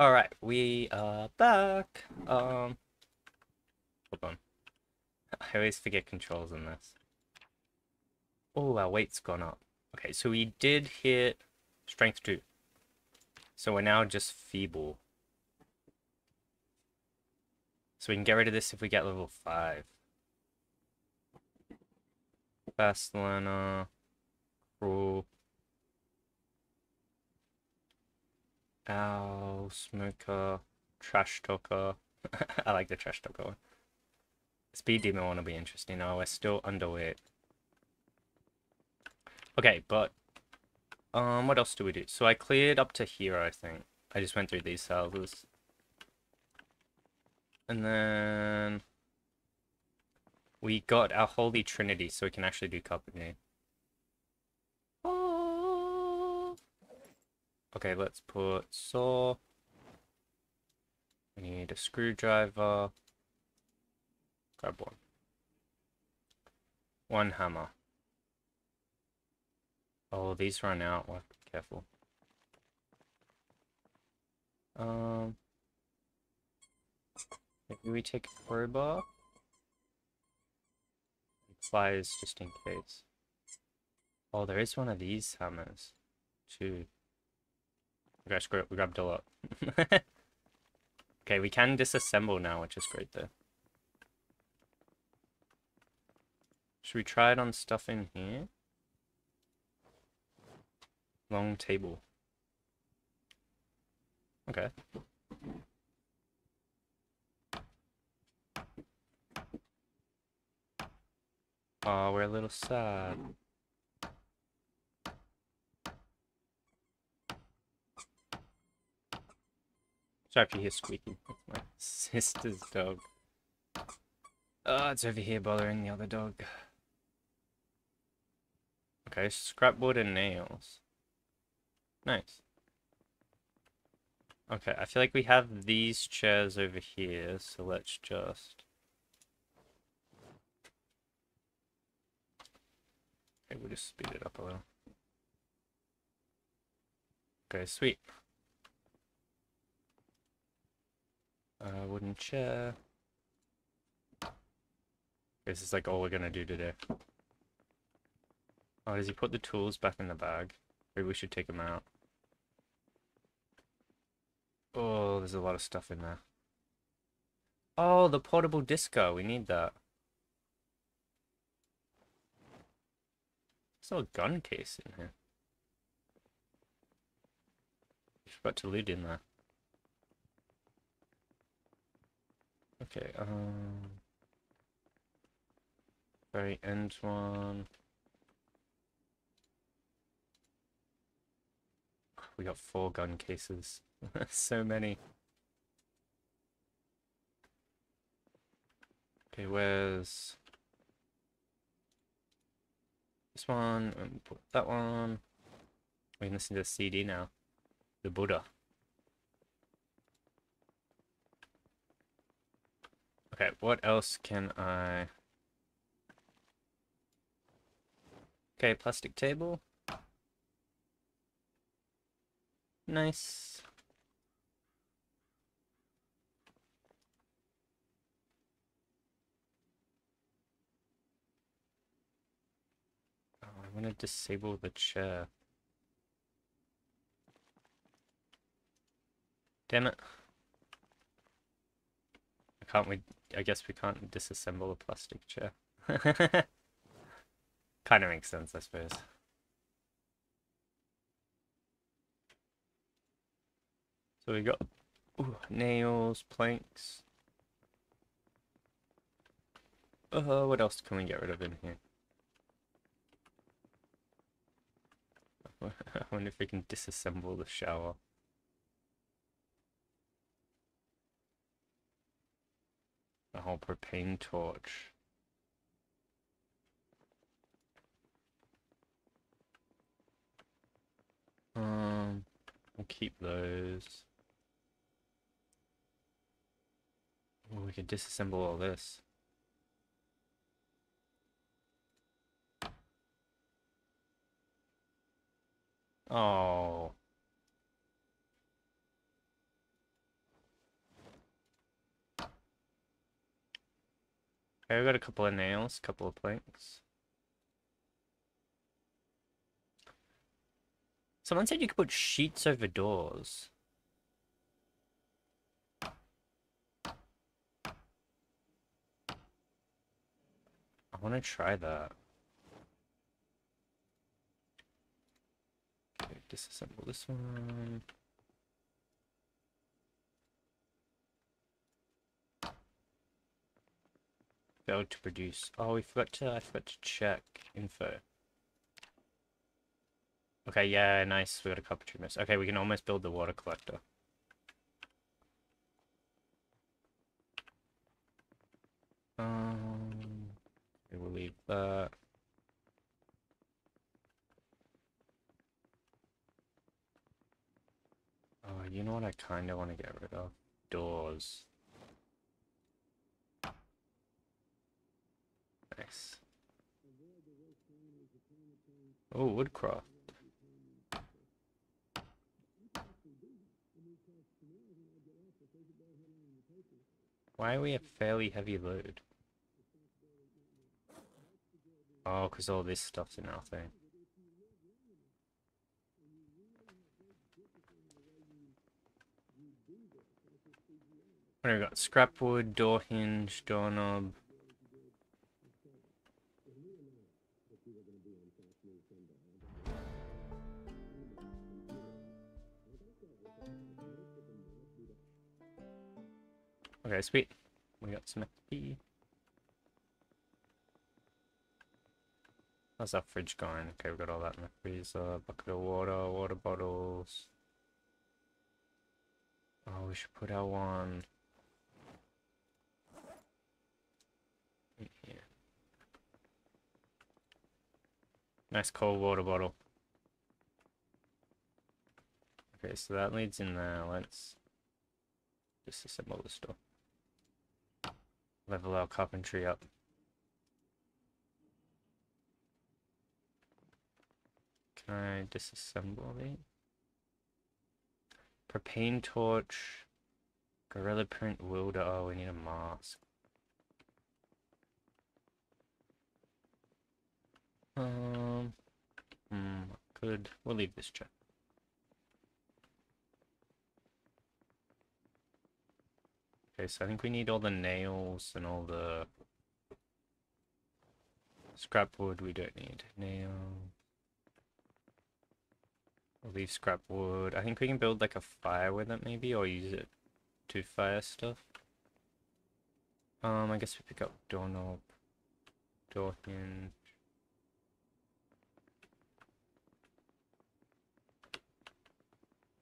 Alright, we are back. Um, hold on. I always forget controls in this. Oh, our weight's gone up. Okay, so we did hit strength 2. So we're now just feeble. So we can get rid of this if we get level 5. Fast learner. Cruel. Owl, smoker, trash talker. I like the trash talker one. Speed demon one will be interesting. Oh, we're still underweight. Okay, but um, what else do we do? So I cleared up to here, I think. I just went through these houses. And then we got our Holy Trinity, so we can actually do carpentry. Okay, let's put saw. We need a screwdriver. Grab one. One hammer. Oh, these run out. We'll have to be careful. Um, maybe we take a crowbar. Pliers just in case. Oh, there is one of these hammers. Two. Okay, screw it. We grabbed a lot. okay, we can disassemble now, which is great though. Should we try it on stuff in here? Long table. Okay. Oh, we're a little sad. Sorry if you hear squeaking. It's my sister's dog. Oh, it's over here bothering the other dog. Okay, scrap wood and nails. Nice. Okay, I feel like we have these chairs over here, so let's just... Okay, we'll just speed it up a little. Okay, sweet. Uh, wooden chair. This is like all we're gonna do today. Oh, does he put the tools back in the bag? Maybe we should take them out. Oh, there's a lot of stuff in there. Oh, the portable disco. We need that. There's no gun case in here. I forgot to loot in there. Okay, um... Very end one. We got four gun cases. so many. Okay, where's this one? And put that one. We can listen to the CD now. The Buddha. Okay, what else can I... Okay, plastic table. Nice. Oh, I want to disable the chair. Damn it. I can't we... I guess we can't disassemble a plastic chair. kind of makes sense, I suppose. So we got ooh, nails, planks. Uh, what else can we get rid of in here? I wonder if we can disassemble the shower. A whole propane torch. Um, we'll keep those. Well, we can disassemble all this. Oh. Okay, I got a couple of nails, a couple of planks. Someone said you could put sheets over doors. I want to try that. Okay, disassemble this one. Failed to produce. Oh, we forgot to. I forgot to check info. Okay, yeah, nice. We got a carpentry miss. Okay, we can almost build the water collector. Um, we will leave that. Oh, you know what I kind of want to get rid of? Doors. Nice. Oh, woodcraft. Why are we a fairly heavy load? Oh, because all this stuff's in our thing. What have we got? Scrap wood, door hinge, doorknob. Okay, sweet. We got some XP. How's our fridge going? Okay, we've got all that in the freezer. Bucket of water, water bottles. Oh, we should put our one. Nice cold water bottle. Okay, so that leads in there. Let's disassemble the store. Level our carpentry up. Can I disassemble these? Propane torch. Gorilla print wilder. Oh, we need a mask. Um, hmm. We'll leave this check. Okay, so I think we need all the nails and all the scrap wood we don't need. Nail. We'll leave scrap wood. I think we can build like a fire with it maybe, or use it to fire stuff. Um, I guess we pick up doorknob, door hinge.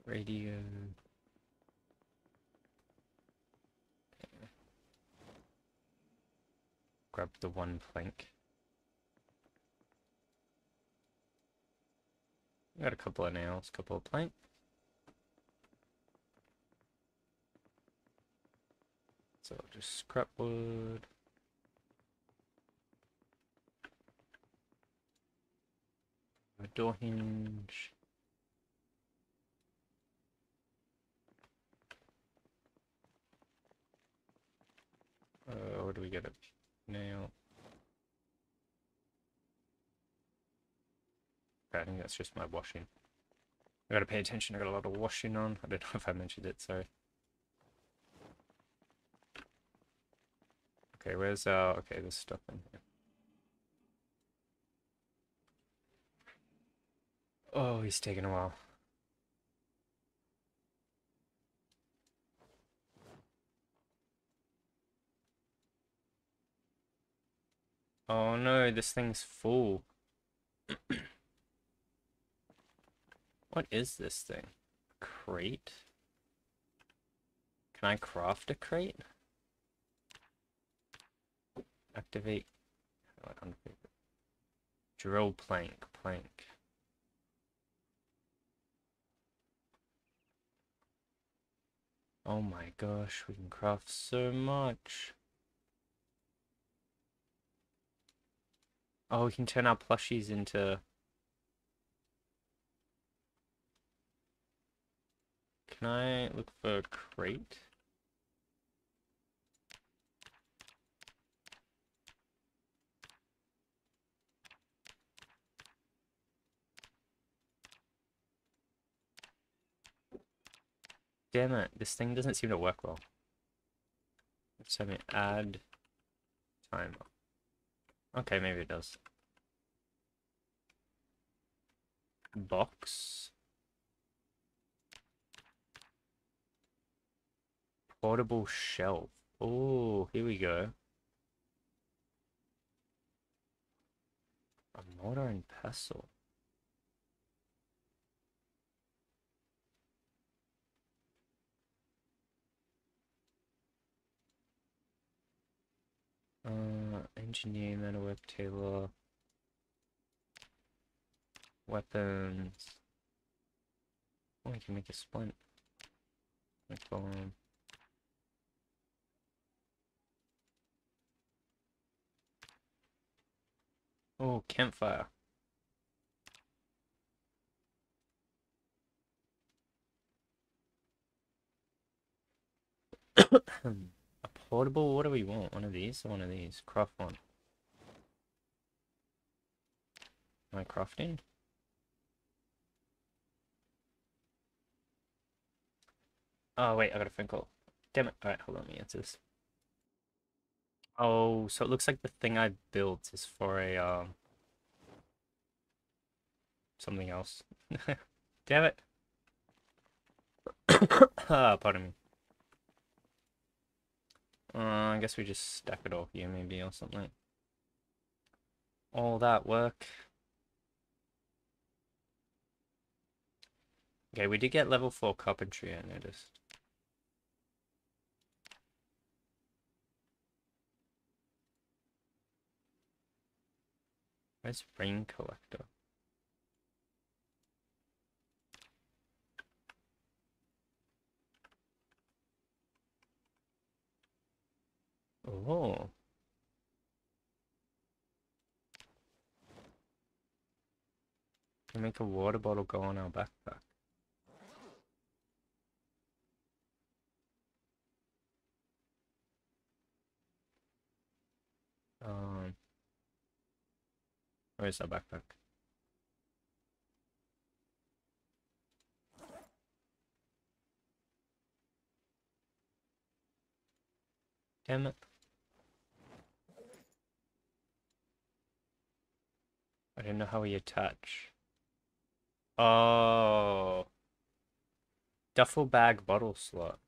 Radio. Grab the one plank. Got a couple of nails, couple of plank. So just scrap wood. A door hinge. Uh, where do we get Nail. Okay, I think that's just my washing. I gotta pay attention, I got a lot of washing on. I don't know if I mentioned it, sorry. Okay, where's our... Okay, there's stuff in here. Oh, he's taking a while. Oh no, this thing's full. what is this thing? Crate? Can I craft a crate? Activate. Drill plank, plank. Oh my gosh, we can craft so much. Oh, we can turn our plushies into... Can I look for a crate? Damn it, this thing doesn't seem to work well. So have me add timer. Okay, maybe it does. Box. Portable shelf. Oh, here we go. A mortar and pestle. Uh, Uh, engineer, metalwork, tailor, weapons. Oh, I can make a splint. Like, um, Oh, campfire. Portable, what do we want? One of these or one of these? Craft one. Am I crafting? Oh wait, I got a phone call. Damn it. Alright, hold on, let me answer this. Oh, so it looks like the thing I built is for a, um... Something else. Damn it. ah, pardon me. Uh, I guess we just stack it all here maybe or something. All that work. Okay, we did get level 4 carpentry, I noticed. Where's rain collector? Oh. Can make a water bottle go on our backpack. Um, where's our backpack? Damn it. I don't know how we attach. Oh. Duffel bag bottle slot.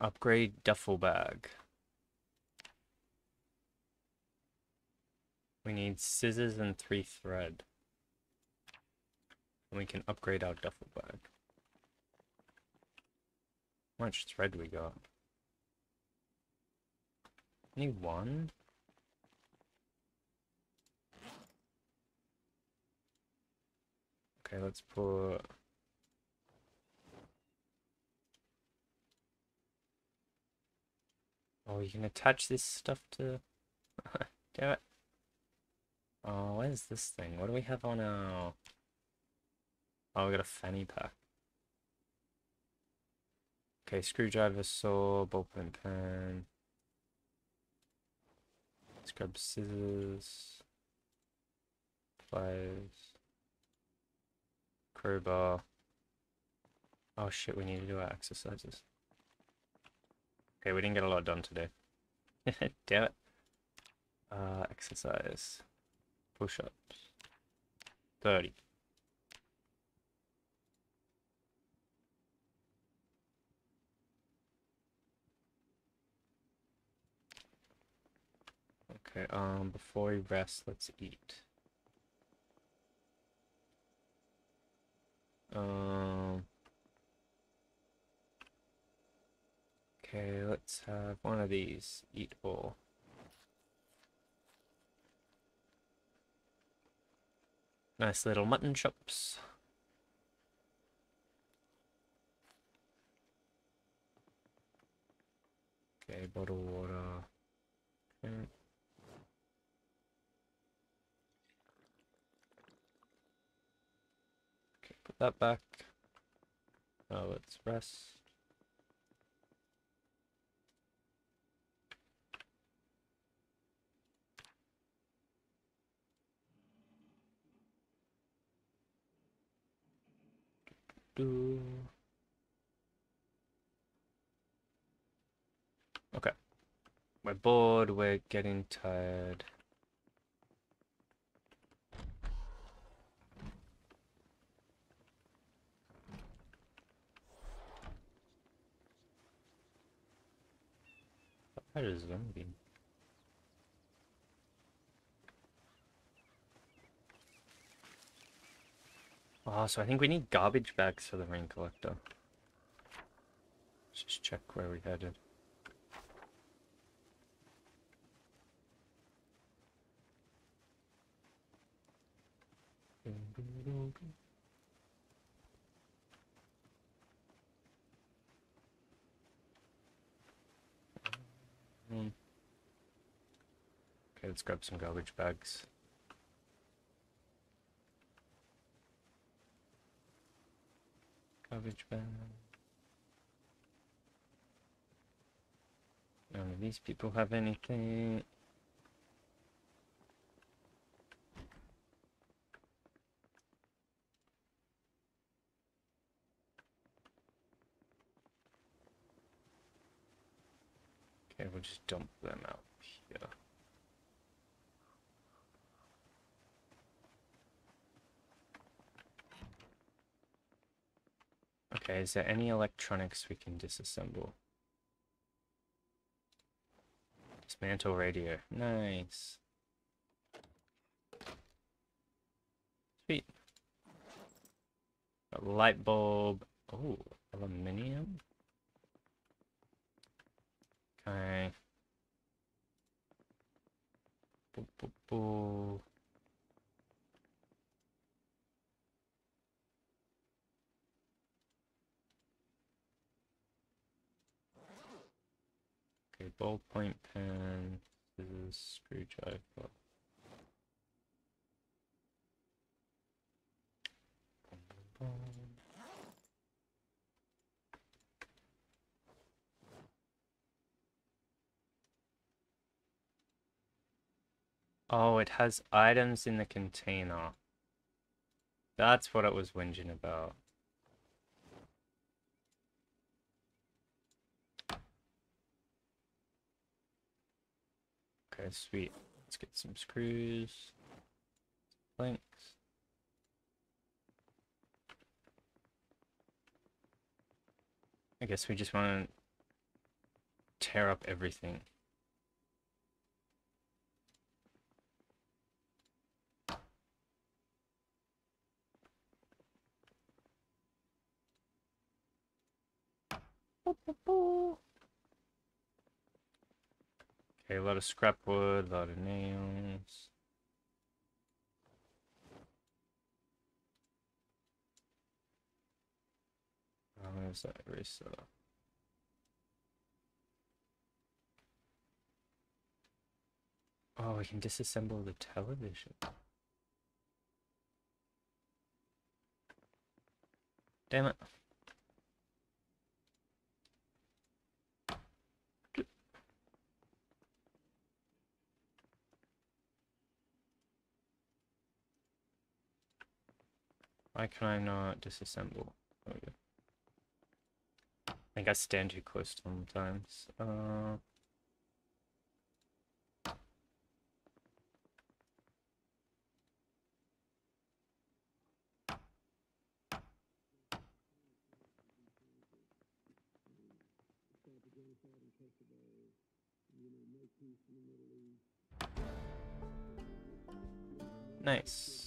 Upgrade duffel bag. We need scissors and three thread. And we can upgrade our duffel bag. How much thread do we got? Only one? Okay, let's put... Oh, you can attach this stuff to... Damn it. Oh, where's this thing? What do we have on our... Oh, we got a fanny pack. Okay, screwdriver, saw, ballpoint pen. Let's grab scissors. Pliers. Crowbar. Oh shit, we need to do our exercises. Okay, we didn't get a lot done today. Damn it. Uh, exercise. Push-ups. 30. Okay, um, before we rest, let's eat. Um... Okay, let's have one of these. Eat all. Nice little mutton chops. Okay, bottle water. Okay. Put that back. Oh, now let's rest. do. Okay. We're bored, we're getting tired. That is zombie. Oh, so I think we need garbage bags for the rain collector. Let's just check where we headed. Hmm. Okay, let's grab some garbage bags. Garbage bag. None of these people have anything. Okay, we'll just dump them out here. Okay, is there any electronics we can disassemble? Dismantle radio. Nice. Sweet. A light bulb. Oh, aluminium. Okay. Boo, boo. Okay, ballpoint pen, scissors, screwdriver. Boom, boom, Oh, it has items in the container. That's what it was whinging about. Okay, sweet. Let's get some screws, planks. I guess we just want to tear up everything. Okay, a lot of scrap wood, a lot of nails. Oh, where's that eraser? Oh, we can disassemble the television. Damn it. Why can I not disassemble? We go. I think I stand too close sometimes. Uh... Nice.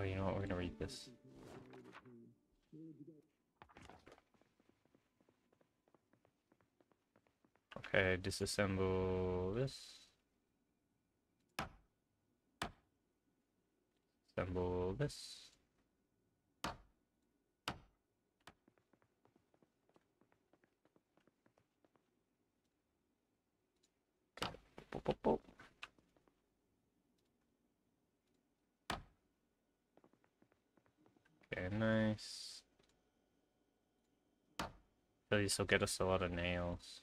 Oh, you know what? We're gonna read this. Okay, disassemble this. Assemble this. Boop, boop, boop. Okay, nice. So this will get us a lot of nails.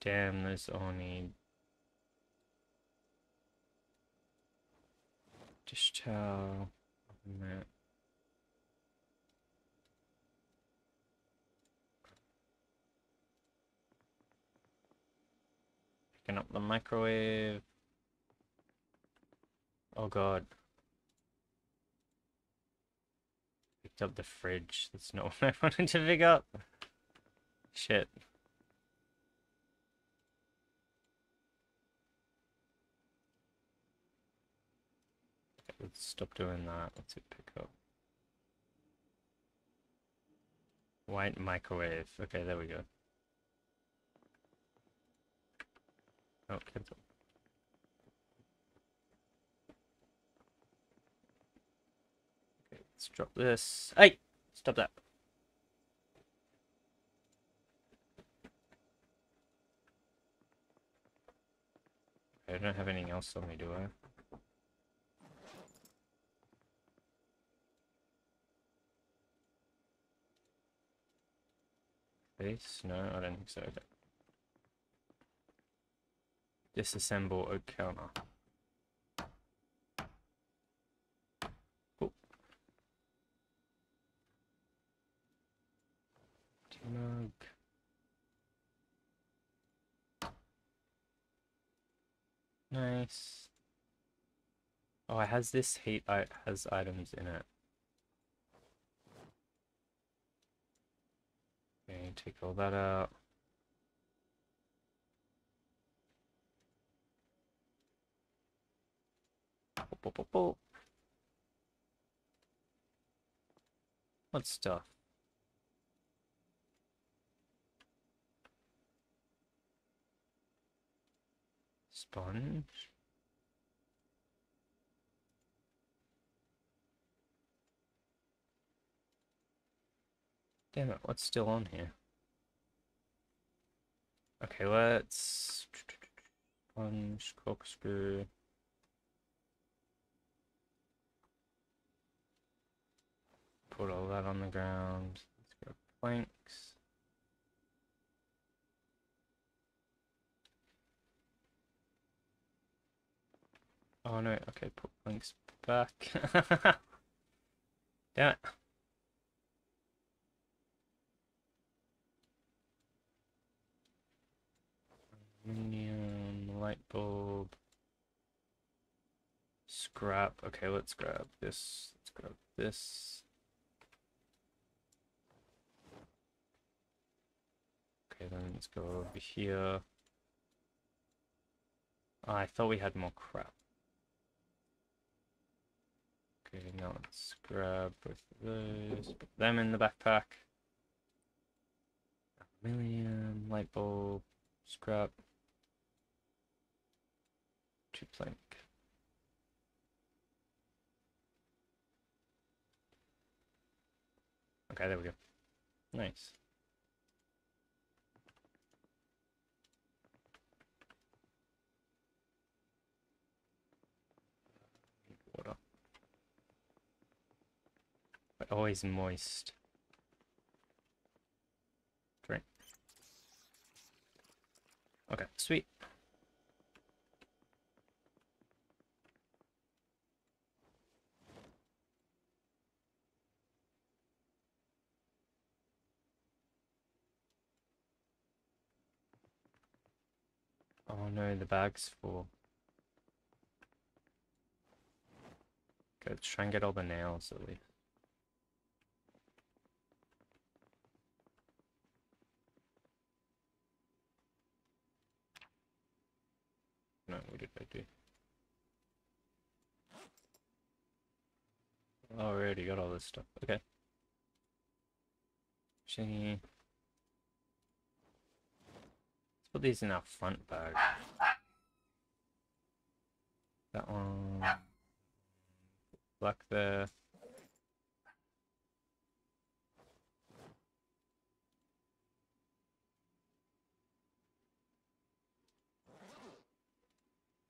Damn, there's only... Just. Minute. Picking up the microwave. Oh god. Picked up the fridge. That's not what I wanted to pick up. Shit. Let's stop doing that. Let's hit pick up. White microwave. Okay, there we go. Oh, cancel. Okay, let's drop this. Hey! Stop that. I don't have anything else on me, do I? Base? No, I don't think so. Okay. Disassemble oak counter. Nice. Oh, it has this heat. it has items in it. Okay, take all that out. Boop, boop, boop, boop. What stuff? Sponge. Damn it, what's still on here? Okay, let's... Sponge, corkscrew... Put all that on the ground. Let's go planks. Oh no, okay, put planks back. Damn it. Aluminium, light bulb, scrap. Okay, let's grab this. Let's grab this. Okay, then let's go over here. Ah, I thought we had more crap. Okay, now let's grab both of those, put them in the backpack. Aluminium, light bulb, scrap. Two plank. Okay, there we go. Nice. Water. But always moist. Drink. Okay, sweet. Oh no, the bag's full. Okay, let's try and get all the nails at least. No, what did I do? Oh, already got all this stuff. Okay. Let's put these in our front bag. That one. Black there.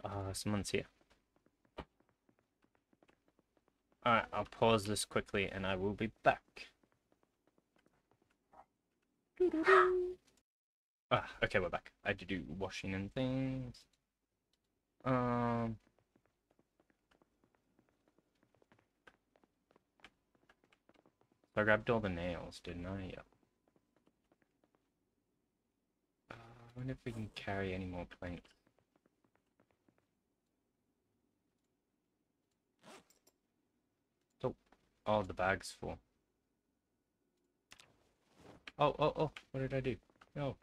Uh, someone's here. Alright, I'll pause this quickly and I will be back. Ah, okay, we're back. I had to do washing and things. Um. I grabbed all the nails, didn't I? Yeah. Uh, I wonder if we can carry any more planks. Oh, oh, the bag's full. Oh, oh, oh, what did I do? No.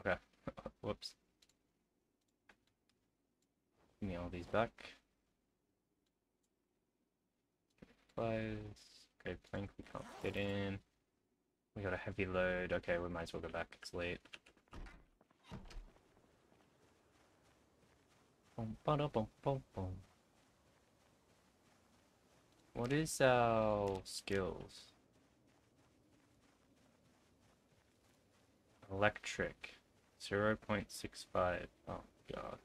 Okay, whoops. Give me all these back. Pliers. Okay, plank we can't fit in. We got a heavy load. Okay, we might as well go back. It's late. Bum, ba-da, bum, bum, bum. What is our skills? Electric. 0.65. Oh god.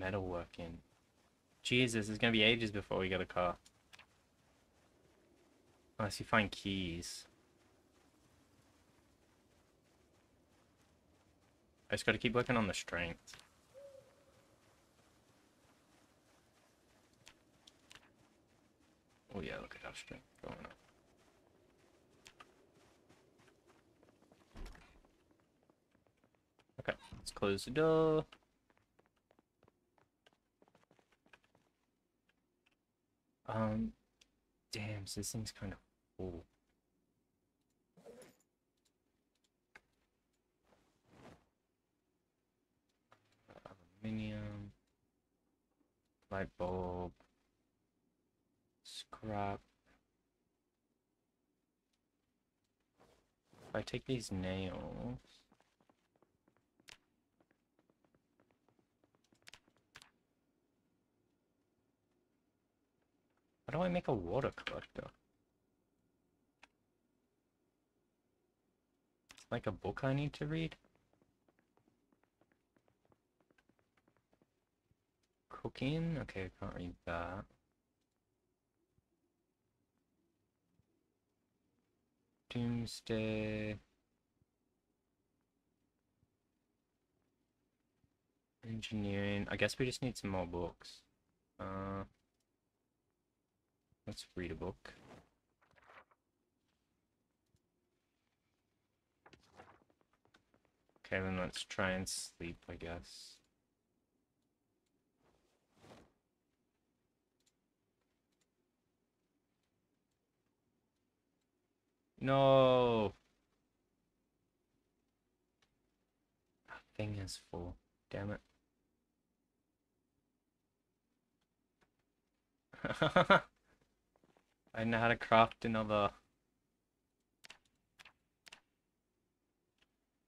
Metalworking. Jesus, it's gonna be ages before we get a car. Unless you find keys. I just gotta keep working on the strength. Oh yeah, look at our strength going up. Okay, let's close the door. Um, damn, so this thing's kind of full. Aluminium, light bulb, scrap. If I take these nails, How do I make a water collector? Like a book I need to read? Cooking? Okay, I can't read that. Doomsday. Engineering. I guess we just need some more books. Uh... Let's read a book. Okay, then let's try and sleep, I guess. No! That thing is full. Damn it. I know how to craft another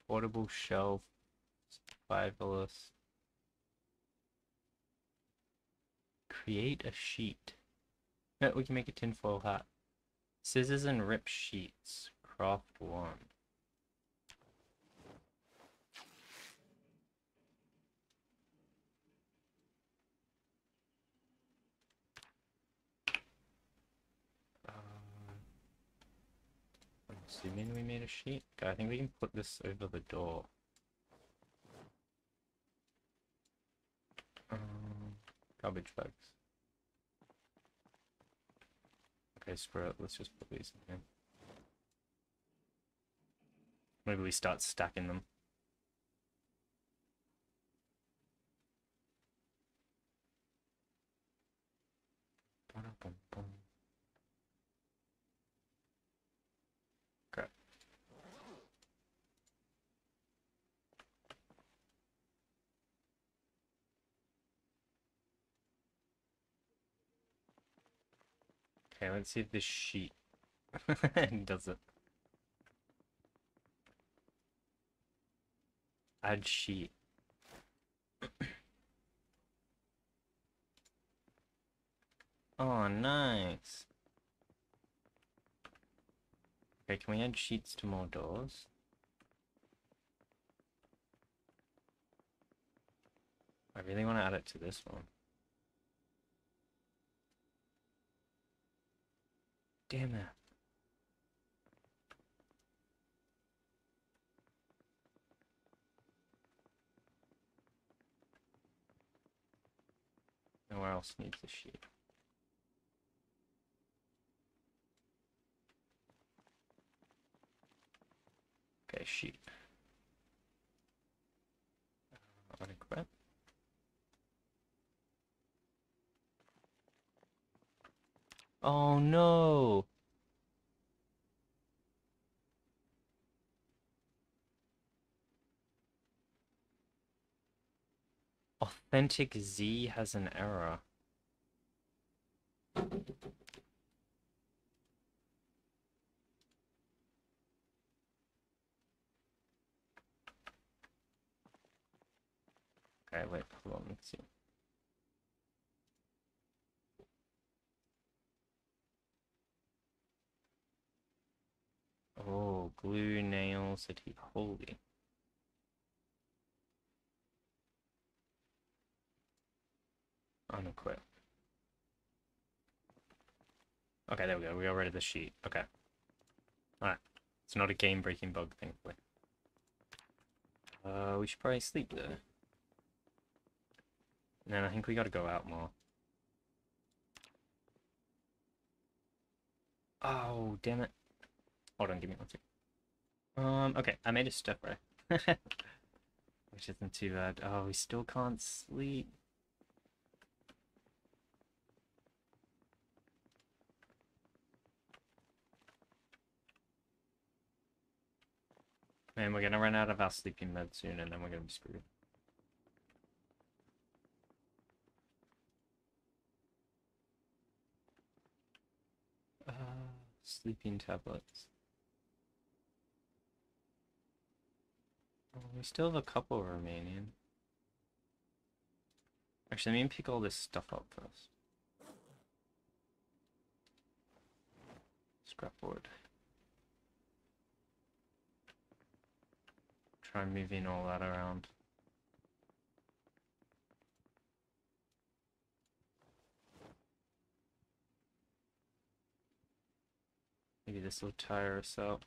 portable shelf. Survivalist. Create a sheet. No, we can make a tinfoil hat. Scissors and rip sheets. Craft one. Assuming we made a sheet. Okay, I think we can put this over the door. Um, garbage bags. Okay, screw it. Let's just put these in here. Maybe we start stacking them. Okay, let's see if this sheet does it. Add sheet. oh, nice. Okay, can we add sheets to more doors? I really want to add it to this one. Damn it. Nowhere else needs a sheet. Okay, sheet. Uh, unequip. Oh no! Authentic Z has an error. Okay, wait, hold on, let's see. Oh, glue nails that he holy. Unequip. Okay, there we go. We got rid of the sheet. Okay. Alright. It's not a game-breaking bug, thankfully. Uh, we should probably sleep there. And then I think we gotta go out more. Oh, damn it. Hold on, give me one second. Um, okay, I made a step right. Which isn't too bad. Oh, we still can't sleep. Man, we're gonna run out of our sleeping med soon and then we're gonna be screwed. Uh, sleeping tablets. We still have a couple remaining. Actually, let me pick all this stuff up first. Scrapboard. Try moving all that around. Maybe this will tire us out.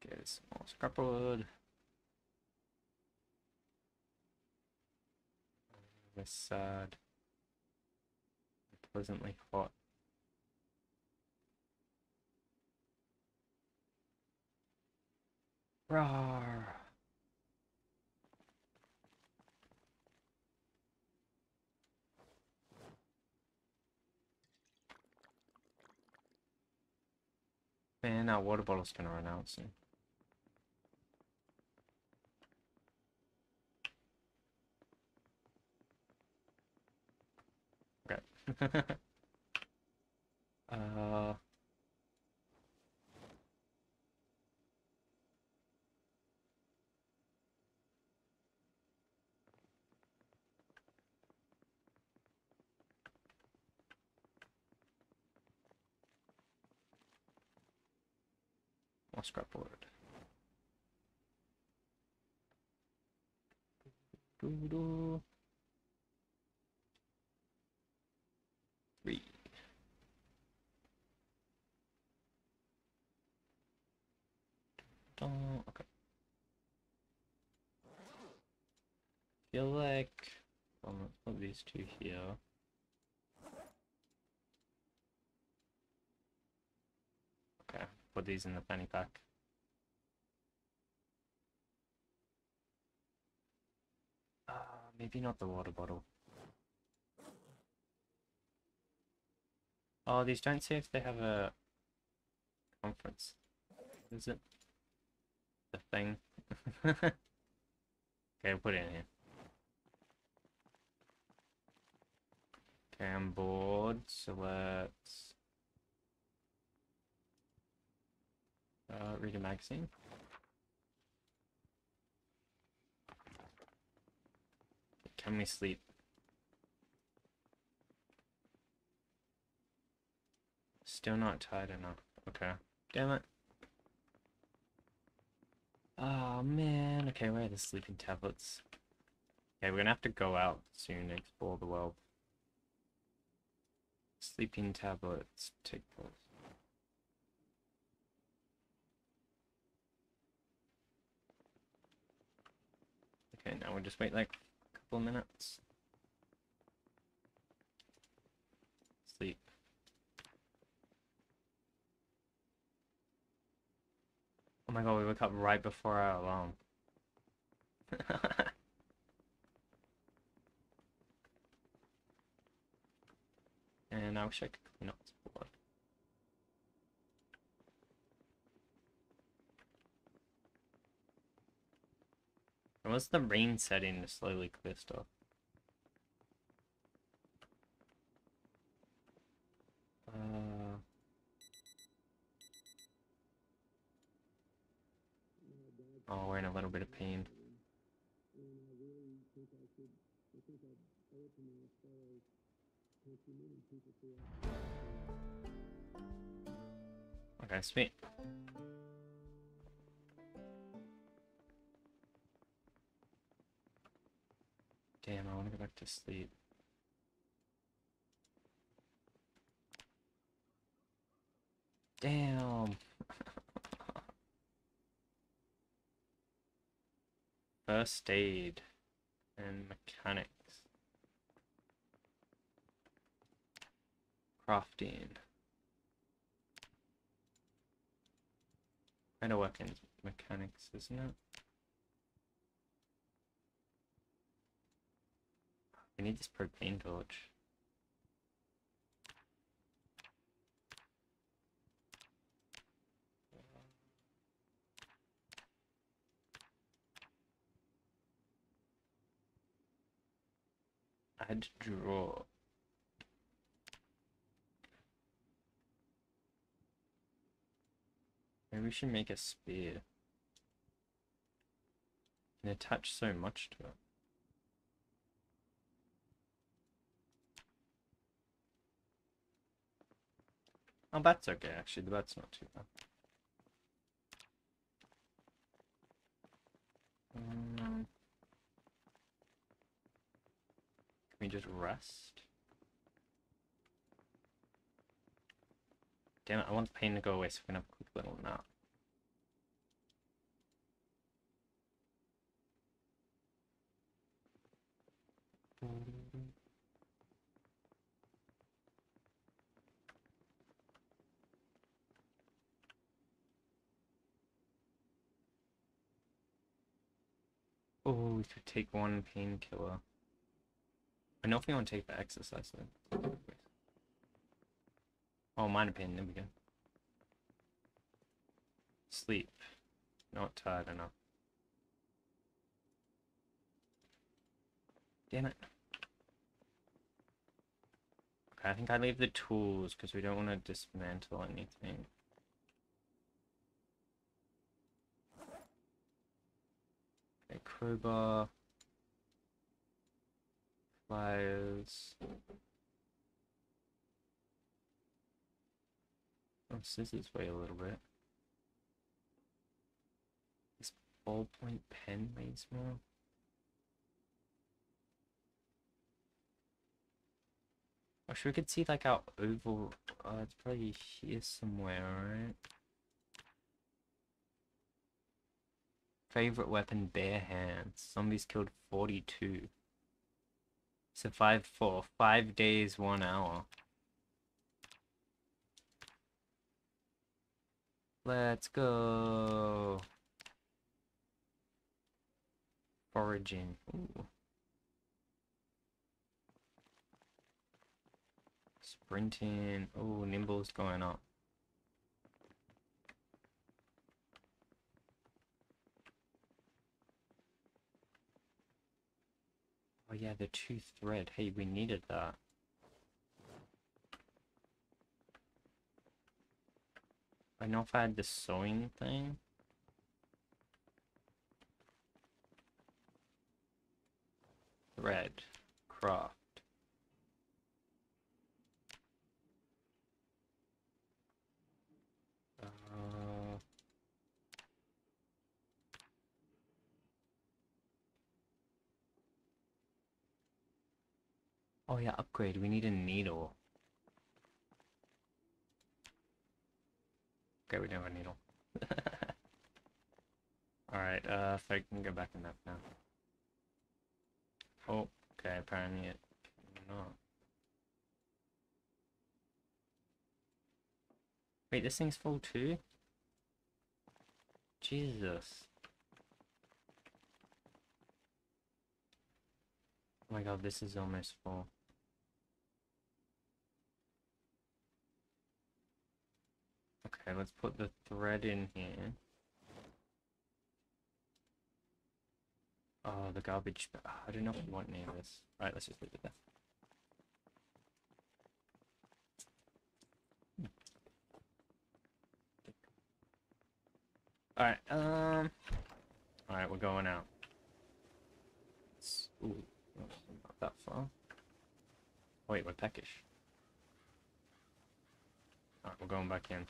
Get some more scrapwood. This sad. Pleasantly hot. Rawr. Man, our water bottle's gonna run out soon. Okay. uh More scrapboard. Doo-doo. Three. Okay. Feel like well, let's put these two here. Okay, put these in the fanny pack. Uh, maybe not the water bottle. Oh, these don't say if they have a conference. Is it? The thing. okay, I'll put it in here. Okay, I'm bored, so let's uh, read a magazine. Can we sleep? Still not tired enough. Okay. Damn it. Oh man, okay, where are the sleeping tablets? Okay, we're gonna have to go out soon explore the world. Sleeping tablets, take those. Okay, now we'll just wait like a couple minutes. Sleep. Oh my god, we woke up right before our alarm. and I wish I could clean up this board. What's the rain setting to slowly clear stuff? Uh... Oh, we're in a little bit of pain. Okay, sweet. Damn, I want to go back to sleep. Damn. First aid and mechanics. Crafting. In mechanics, isn't it? We need this propane torch. Add draw. Maybe we should make a spear. And attach so much to it. Oh, that's okay, actually. The bat's not too bad. Um, can we just rest? Damn it, I want the pain to go away so we can have a quick little nap. Oh, we could take one painkiller. I know if we want to take the exercise. Oh, minor pain, there we go. Sleep. Not tired enough. Damn it. Okay, I think I leave the tools because we don't want to dismantle anything. Okay, crowbar. Pliers. Oh, scissors weigh a little bit. This ballpoint pen weighs more. I wish we could see like our oval. Uh, it's probably here somewhere, right? Favorite weapon, bare hands. Zombies killed 42. Survived for 5 days, 1 hour. Let's go. Foraging. Sprinting. Oh, nimble's going up. Oh, yeah, the two thread. Hey, we needed that. I know if I had the sewing thing. Thread. Craft. Uh, Oh yeah, upgrade. We need a needle. Okay, we don't have a needle. Alright, uh, if I can go back that now. Oh, okay, apparently it not. Wait, this thing's full too? Jesus. Oh my god, this is almost full. Okay, let's put the thread in here. Oh, the garbage. I don't know if we want any of this. Alright, let's just leave it there. Alright, um... Alright, we're going out. It's, ooh, not that far. Wait, we're peckish. Alright, we're going back in.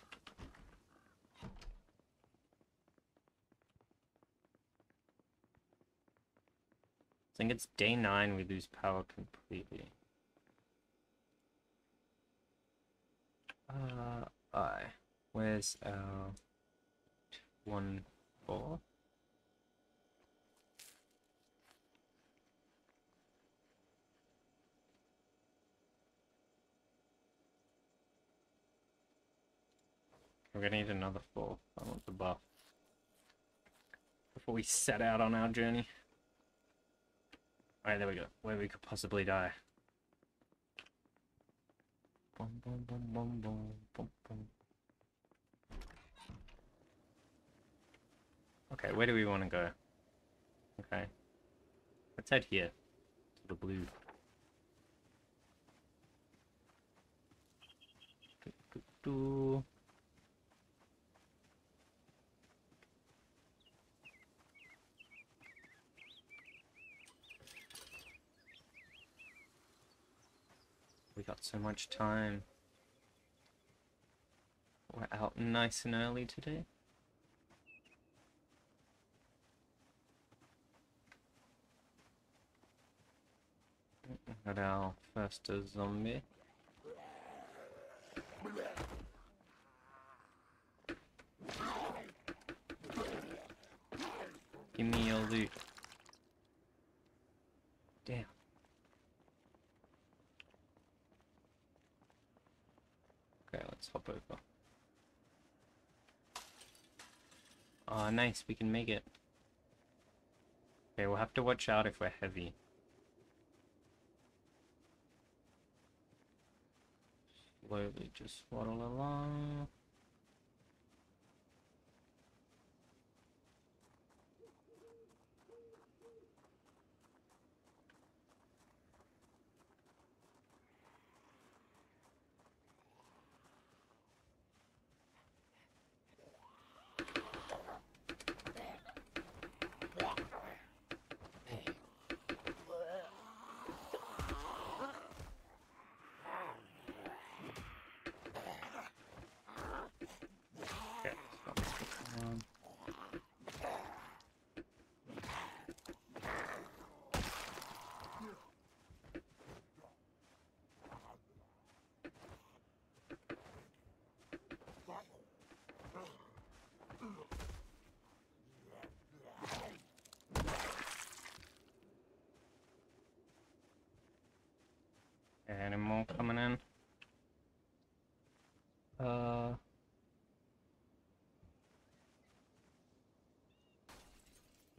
I think it's day 9 we lose power completely. Uh, I. Where's our one four? We're gonna need another four. I want the buff. Before we set out on our journey. Alright, there we go. Where we could possibly die. Boom, boom, boom, boom, boom, boom, boom. Okay, where do we want to go? Okay. Let's head here. To the blue. Do, do, do. Got so much time. We're out nice and early today. Got our first zombie. Give me your loot. Let's hop over. Oh, nice, we can make it. Okay, we'll have to watch out if we're heavy. Slowly just waddle along. Okay, so let's put them on. Any more coming in? Uh.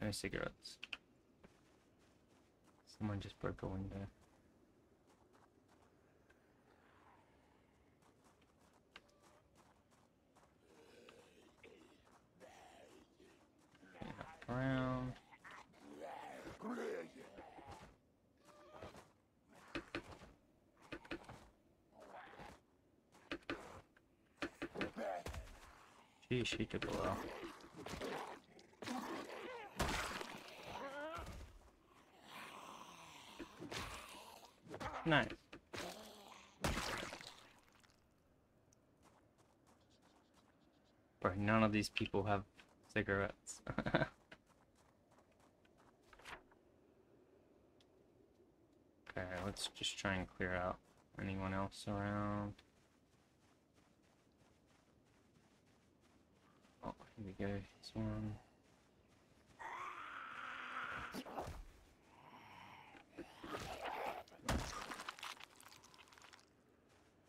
No cigarettes. Someone just broke a window. Okay, hop Around. She took a while. Nice. Bro, none of these people have cigarettes. okay, let's just try and clear out anyone else around. Oh, here we go. This one.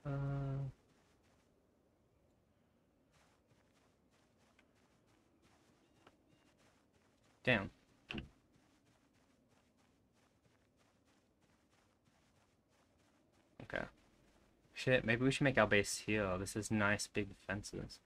Uh, damn. Okay. Shit, maybe we should make our base here. This is nice big fences.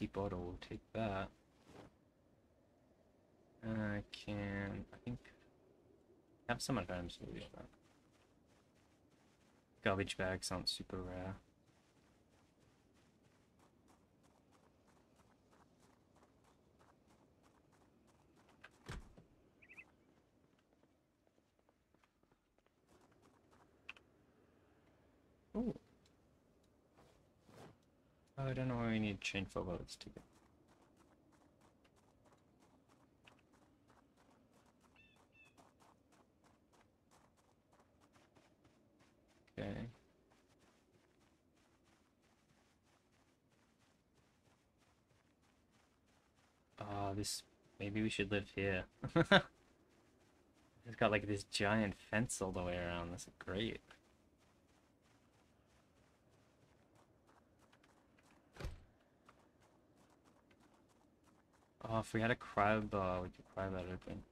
Empty bottle, we'll take that. I can, I think, have some items. We'll use that. Garbage bags aren't super rare. Ooh. I don't know why we need chain for bullets to get. Okay. Oh, this maybe we should live here. it's got like this giant fence all the way around. That's great. Oh, if we had a crab, uh, we could pry that open.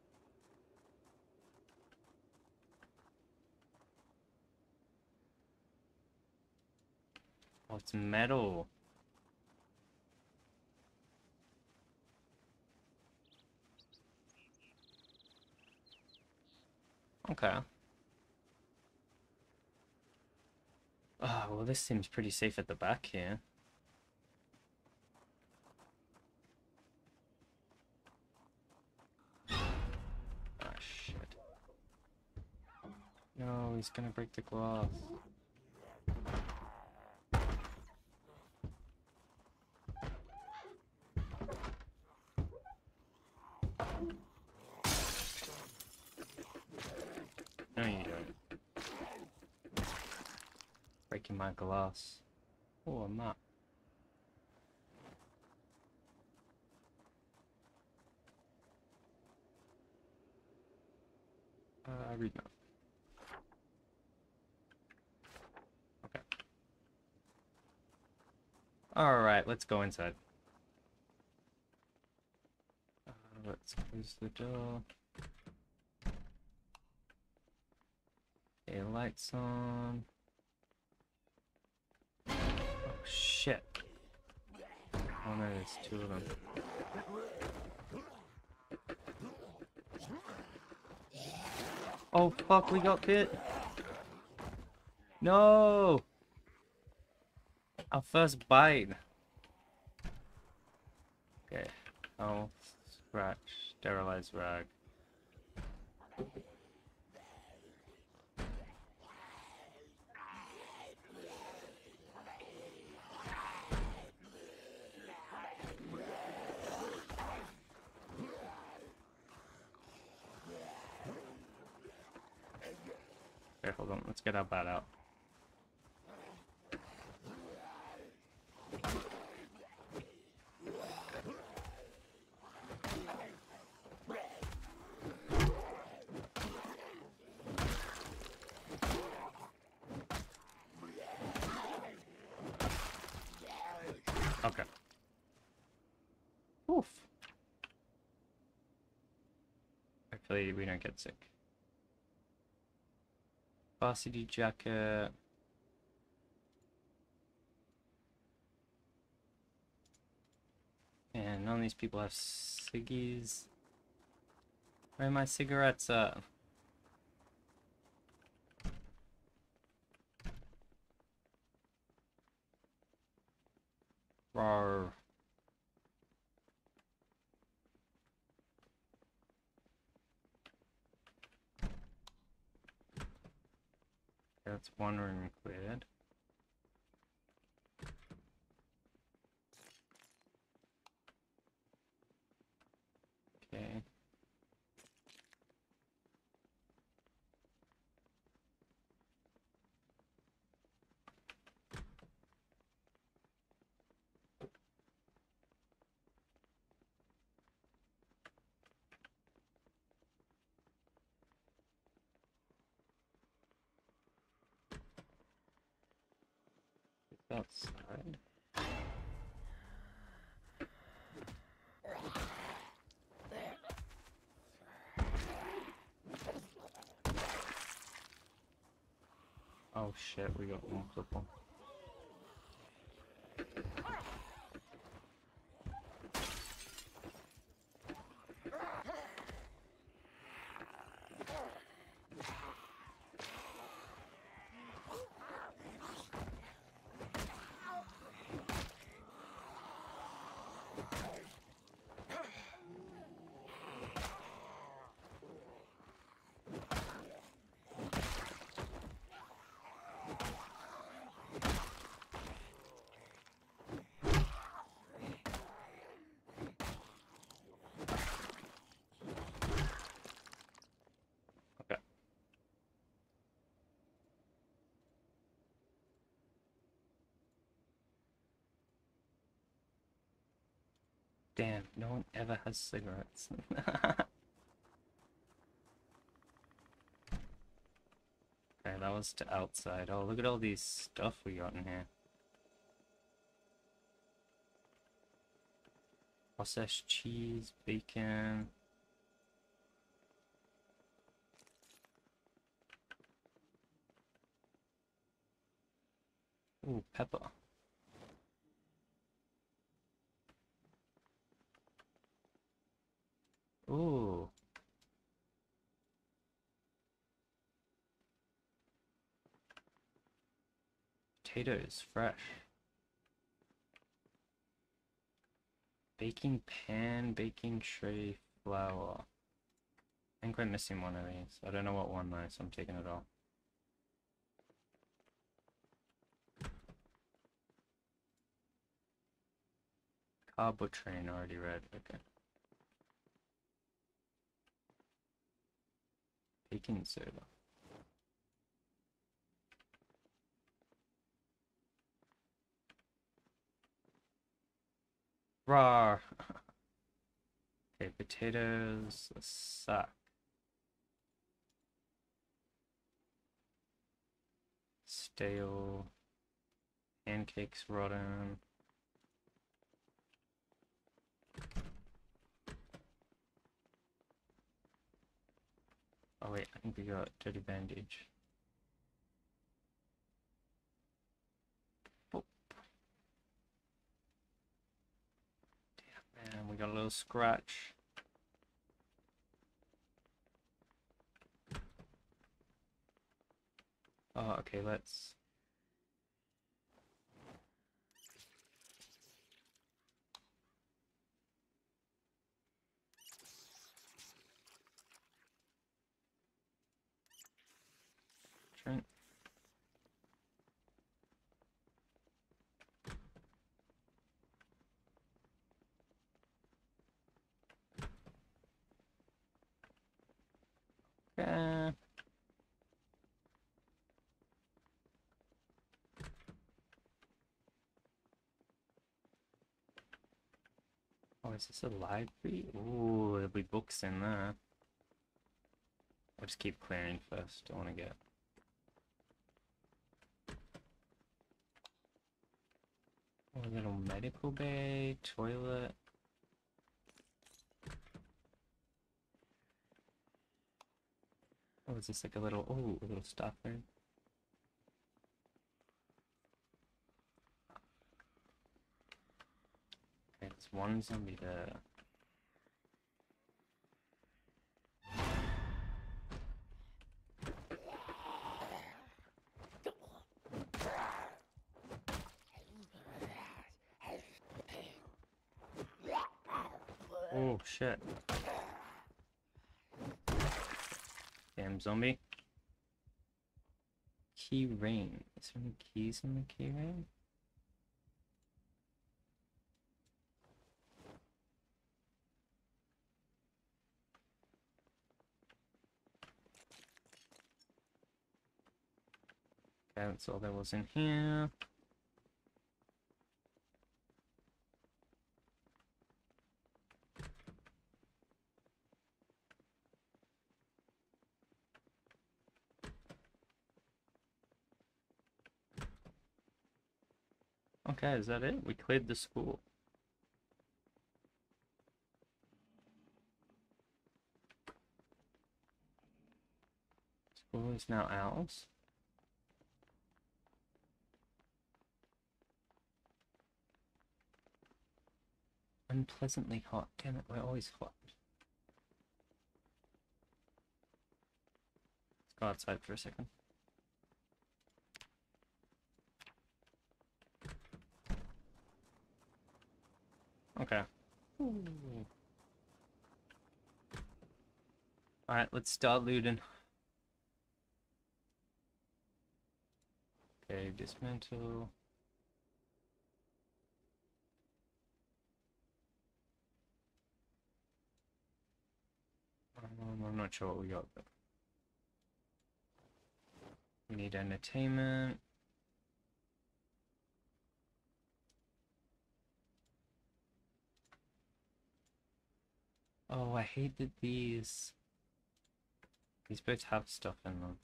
Oh, it's metal. Okay. Oh, well, this seems pretty safe at the back here. No, he's gonna break the glass. No, you don't. Breaking my glass. Oh, a map. Uh, read map. Alright, let's go inside. Uh, let's close the door. Okay, lights on. Oh shit. Oh no, there's two of them. Oh fuck, we got bit. No! Our first bite. Okay. Oh, scratch. Sterilize rag. Okay, hold on. Let's get our bat out. Okay. Oof. Hopefully we don't get sick. Varsity jacket. And none of these people have ciggies. Where are my cigarettes at? Rawr. That's one room cleared. Okay. outside. Oh shit, we got multiple. Okay. Damn, no one ever has cigarettes. okay, that was to outside. Oh, look at all these stuff we got in here. Processed cheese, bacon. Ooh, pepper. Ooh. Potatoes, fresh. Baking pan, baking tray, flour. I think we're missing one of these. I don't know what one though, so I'm taking it off. Carbo train already read. Okay. Baking soda. Raw. okay, potatoes suck. Stale. Pancakes rotten. Oh wait, I think we got dirty bandage. Oh. Damn man, we got a little scratch. Oh, okay, let's Okay. Oh, is this a library? Ooh, there'll be books in there. I'll just keep clearing first. Don't want to get a little medical bay, toilet. Oh, is this like a little, oh, a little staff there? Okay, there's one zombie there. Oh shit. Damn zombie. key ring. Is there any keys in the key ring? That's all there was in here. Okay, is that it? We cleared the school. School is now ours. Unpleasantly hot. Damn it, we're always hot. Let's go outside for a second. Okay. Alright, let's start looting. Okay, dismantle. Um, I'm not sure what we got, but we need entertainment. Oh, I hate that these these boats have stuff in them.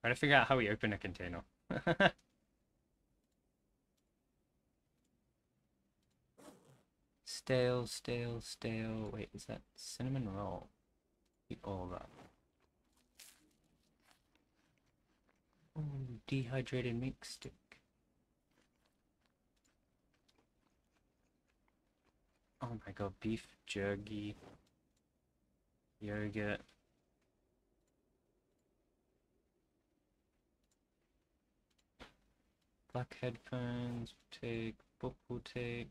Try to figure out how we open a container. stale, stale, stale. Wait, is that cinnamon roll? Eat all that. Dehydrated mix stick. Oh my god, beef jerky, yogurt. Black headphones, take, book will take.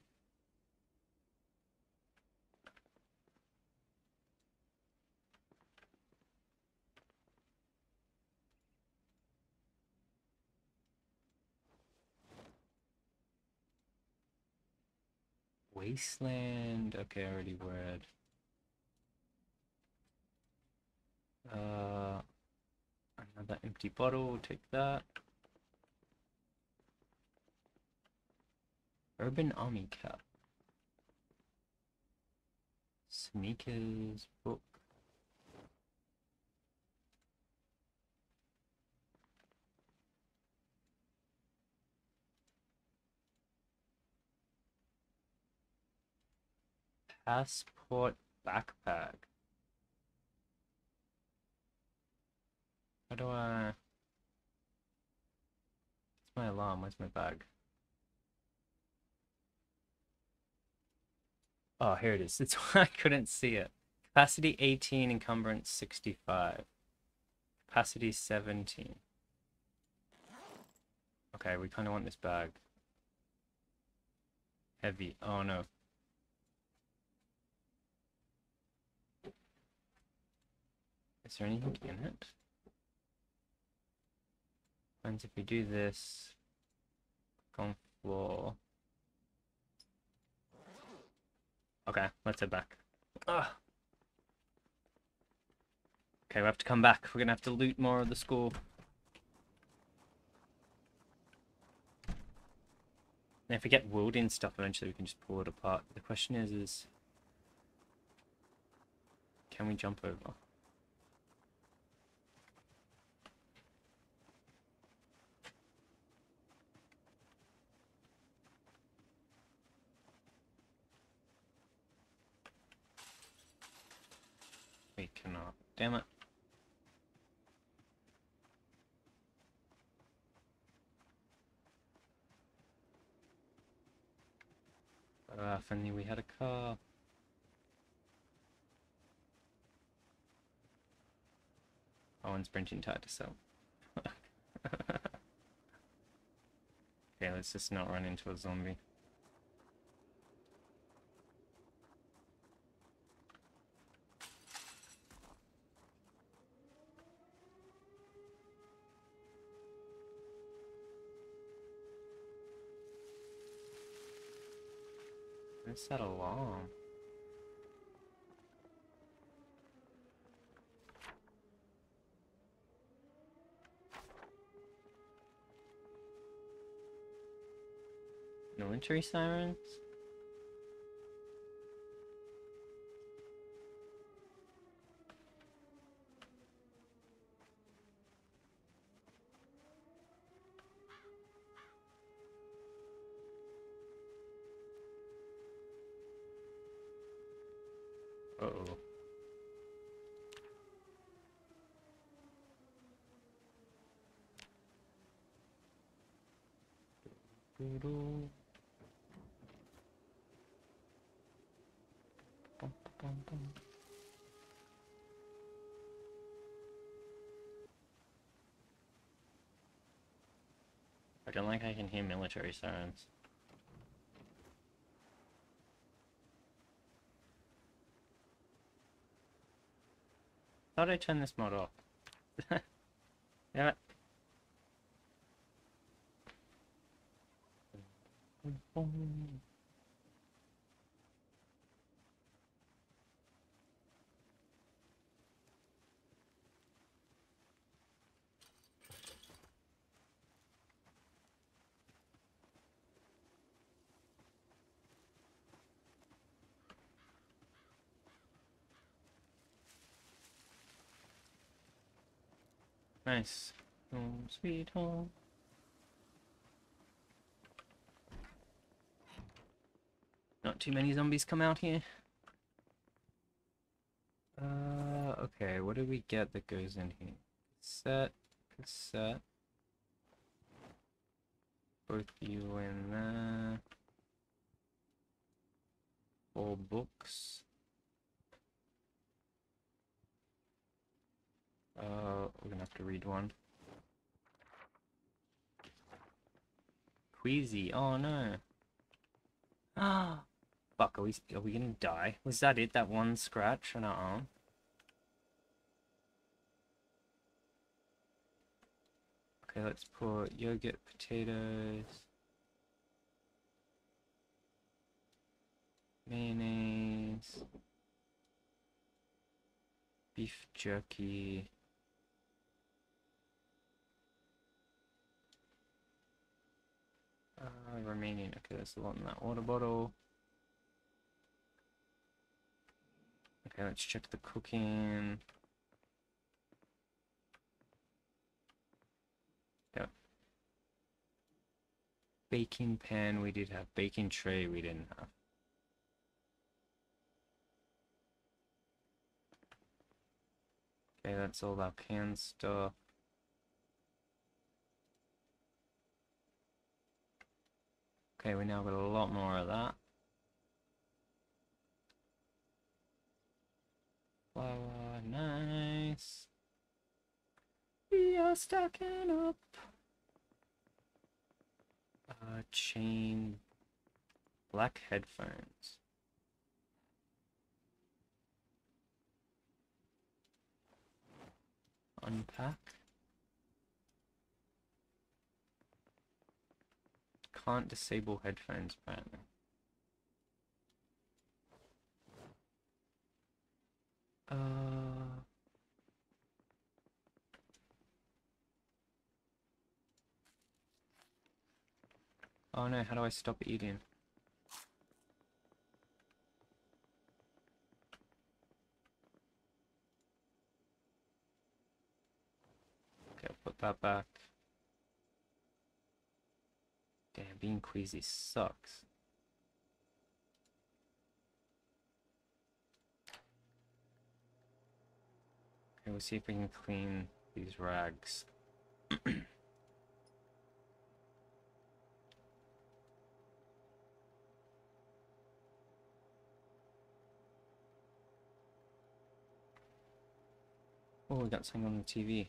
Wasteland. Okay, I already word. Uh, another empty bottle. Take that. Urban Army cap. Sneakers book. Passport backpack. How do I... It's my alarm. Where's my bag? Oh, here it is. It's why I couldn't see it. Capacity 18, encumbrance 65. Capacity 17. Okay, we kind of want this bag. Heavy. Oh no. Is there anything in it? And if we do this, on floor. Okay, let's head back. Ugh. Okay, we have to come back. We're gonna have to loot more of the school. And if we get welding stuff, eventually we can just pull it apart. The question is, is can we jump over? We cannot. Damn it. Uh, Only we had a car. And sprinting tire to sell. okay, let's just not run into a zombie. What's that alarm? Military sirens? I don't like I can hear military sirens. Thought I turned this mode off. It. Nice. Home sweet home. Not too many zombies come out here. Uh, okay, what do we get that goes in here? Cassette, cassette. Both you in there. Four books. Uh, we're gonna have to read one. Queasy, oh no. Ah, fuck, are we, are we gonna die? Was that it, that one scratch on our arm? Okay, let's put yogurt, potatoes, mayonnaise, beef jerky, Uh, remaining, okay, that's a lot in that water bottle. Okay, let's check the cooking. Yep. Baking pan, we did have. Baking tray, we didn't have. Okay, that's all our canned stuff. Okay, we now got a lot more of that. Flour, nice. We are stacking up. Uh, chain, black headphones. Unpack. Can't disable headphones apparently. Uh... Oh no, how do I stop eating? Okay, put that back. Damn, being queasy sucks. Okay, we'll see if we can clean these rags. oh, we got something on the TV.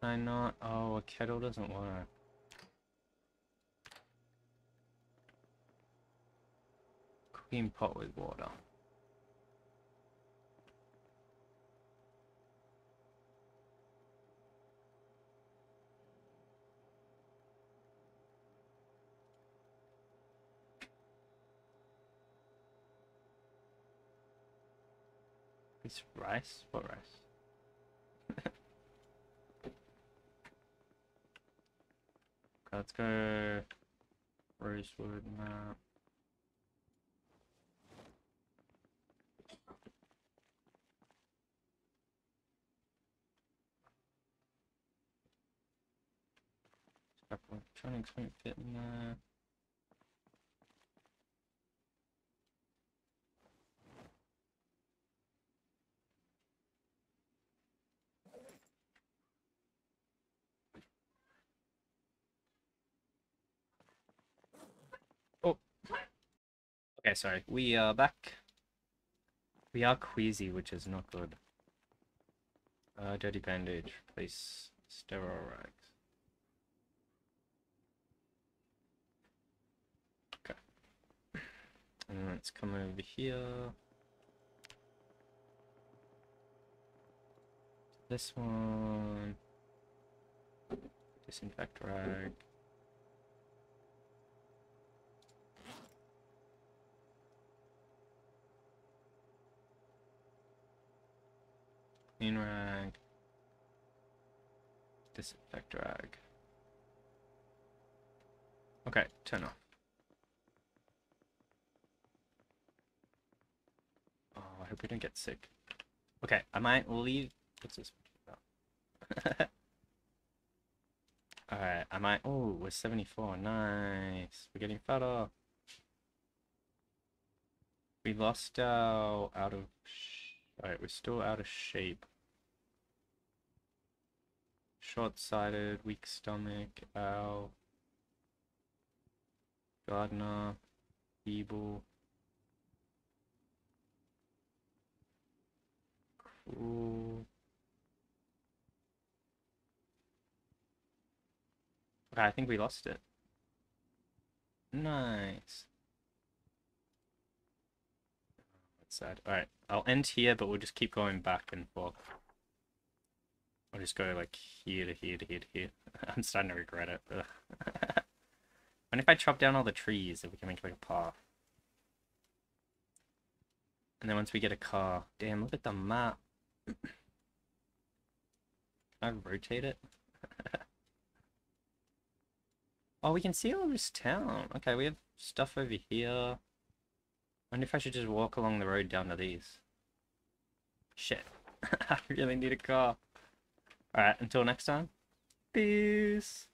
I not? Oh, a kettle doesn't work. Cooking pot with water. It's rice? What rice? Okay, let's go rosewood map. Electronics won't fit in there. Okay, sorry. We are back. We are queasy, which is not good. Uh, dirty bandage. Place sterile rags. Okay. And let's come over here. This one. Disinfect rag. Clean rag. Disinfect rag. Okay, turn off. Oh, I hope we don't get sick. Okay, I might leave. What's this? Alright, I might. Oh, we're 74. Nice. We're getting fatter. We lost our out of. Alright, we're still out of shape. Short-sighted, weak stomach, ow. Gardener, feeble. Okay, I think we lost it. Nice. That's sad. Alright, I'll end here, but we'll just keep going back and forth. I'll just go like here to here to here to here. I'm starting to regret it. and if I chop down all the trees, if we can make like a path. And then once we get a car, damn, look at the map. Can I rotate it? oh, we can see all this town. Okay, we have stuff over here wonder if I should just walk along the road down to these. Shit. I really need a car. Alright, until next time. Peace.